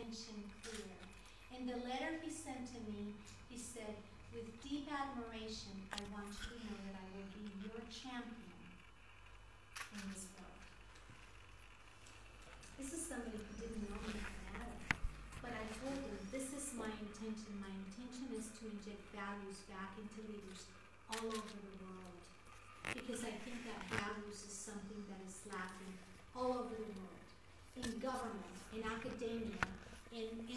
intention clear. In the letter he sent to me, he said, with deep admiration, I want you to know that I will be your champion in this work. This is somebody who didn't know me from Adam. But I told him, this is my intention. My intention is to inject values back into leaders all over the world. Because I think that values is something that is lacking all over the world. In government, in academia, in,